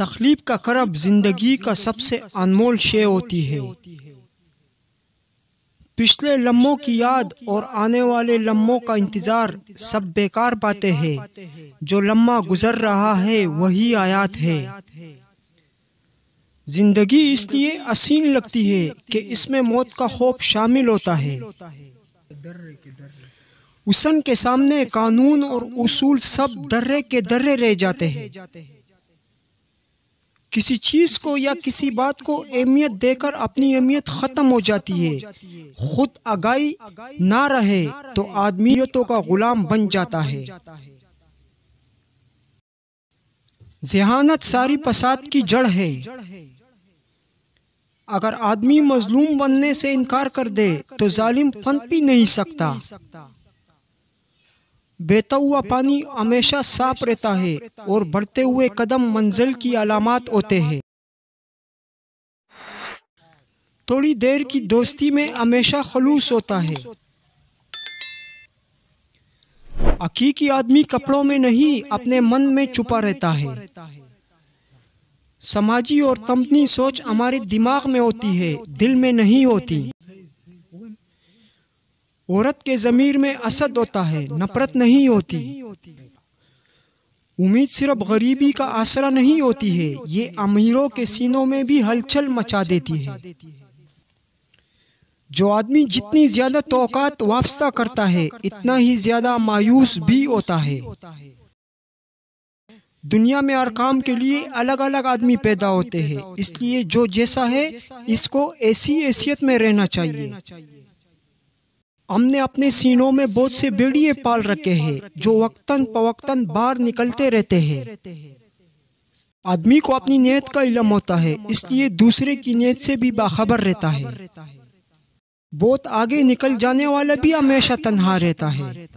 तकलीफ़ का करब ज़िंदगी का सबसे अनमोल शे होती है। पिछले लम्हों की याद और आने वाले लम्हों का इंतज़ार सब बेकार बातें हैं। जो लम्हा गुजर रहा है, वही आयात है। ज़िंदगी इसलिए असीन लगती है कि इसमें मौत का खौफ शामिल होता है। उसन के सामने कानून और उसूल सब दर्रे के दर्रे रह जाते हैं। किसी चीज़ को या किसी बात को अहमियत देकर अपनी अहमियत खत्म हो जाती है। खुद आगाई ना रहे तो आदमियतों का गुलाम बन जाता है। जहानत सारी फसाद की जड़ है। अगर आदमी मजलूम बनने से इनकार कर दे तो जालिम फन भी नहीं सकता। बेहता हुआ पानी हमेशा साफ़ रहता है और बढ़ते हुए कदम मंजिल की अलामत होते हैं। थोड़ी देर की दोस्ती में हमेशा खलूस होता है। हकीकी आदमी कपड़ों में नहीं, अपने मन में छुपा रहता है। समाजी और तमनी सोच हमारे दिमाग में होती है, दिल में नहीं होती। औरत के जमीर में असद होता है, नफरत नहीं होती। उम्मीद सिर्फ़ गरीबी का आसरा नहीं होती है, ये अमीरों के सीनों में भी हलचल मचा देती है। जो आदमी जितनी ज़्यादा तोकात वापस्ता करता है, इतना ही ज़्यादा मायूस भी होता है। दुनिया में हर काम के लिए अलग अलग आदमी पैदा होते हैं, इसलिए जो जैसा है, इसको ऐसी हैसियत में रहना चाहिए। हमने अपने सीनों में बहुत से बेड़िए पाल रखे हैं, जो वक्तन पवक्तन बाहर निकलते रहते हैं। आदमी को अपनी नीयत का इलम होता है, इसलिए दूसरे की नीयत से भी बाखबर रहता है। बहुत आगे निकल जाने वाला भी हमेशा तनहा रहता है।